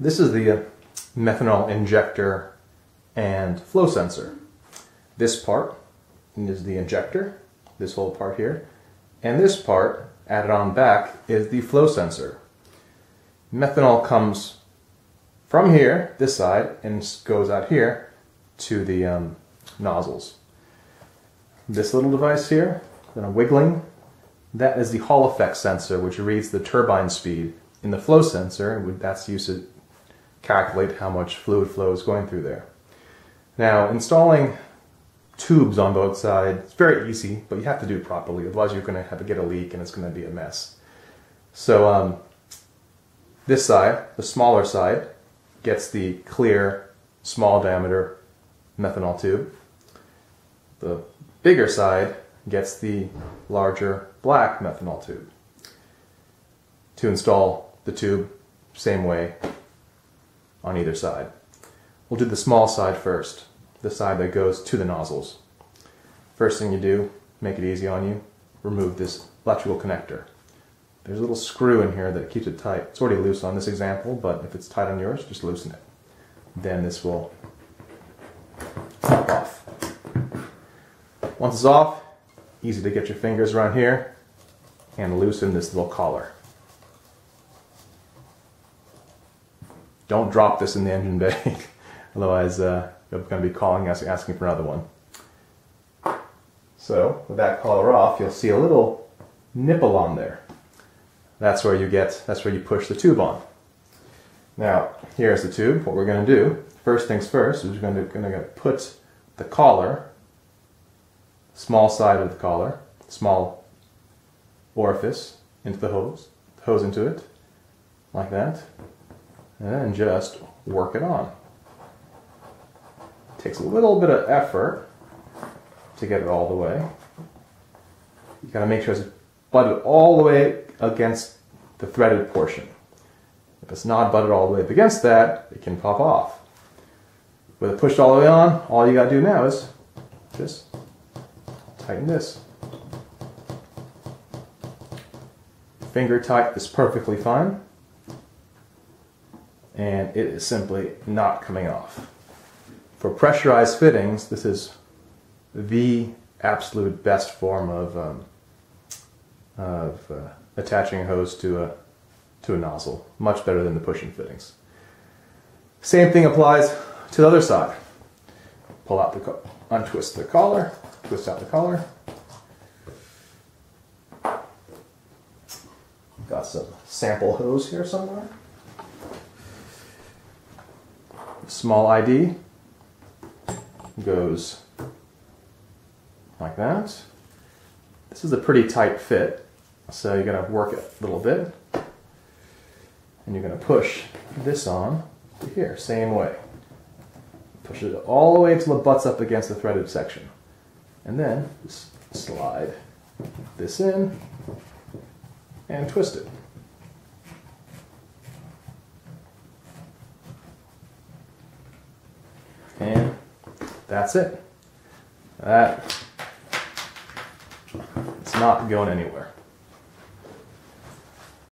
This is the uh, methanol injector and flow sensor. This part is the injector, this whole part here, and this part added on back is the flow sensor. Methanol comes from here, this side, and goes out here to the um, nozzles. This little device here, then a wiggling, that is the Hall effect sensor, which reads the turbine speed. In the flow sensor, that's used calculate how much fluid flow is going through there. Now, installing tubes on both sides, it's very easy, but you have to do it properly. Otherwise, you're going to have to get a leak and it's going to be a mess. So, um, this side, the smaller side, gets the clear, small diameter methanol tube. The bigger side gets the larger black methanol tube. To install the tube, same way on either side. We'll do the small side first, the side that goes to the nozzles. First thing you do, make it easy on you, remove this electrical connector. There's a little screw in here that keeps it tight. It's already loose on this example, but if it's tight on yours, just loosen it. Then this will pop off. Once it's off, easy to get your fingers around here and loosen this little collar. Don't drop this in the engine bay, otherwise uh, you're going to be calling us asking for another one. So with that collar off, you'll see a little nipple on there. That's where you get, that's where you push the tube on. Now, here's the tube. What we're going to do, first things first, is we're going to, going to put the collar, small side of the collar, small orifice into the hose, hose into it, like that and just work it on. It takes a little bit of effort to get it all the way. You gotta make sure it's butted all the way against the threaded portion. If it's not butted all the way up against that, it can pop off. With it pushed all the way on, all you gotta do now is just tighten this. Finger tight is perfectly fine and it is simply not coming off. For pressurized fittings, this is the absolute best form of, um, of uh, attaching a hose to a, to a nozzle. Much better than the pushing fittings. Same thing applies to the other side. Pull out the, untwist the collar, twist out the collar. Got some sample hose here somewhere. Small ID goes like that. This is a pretty tight fit, so you're going to work it a little bit. And you're going to push this on to here, same way. Push it all the way until it butts up against the threaded section. And then just slide this in and twist it. And that's it. That it's not going anywhere.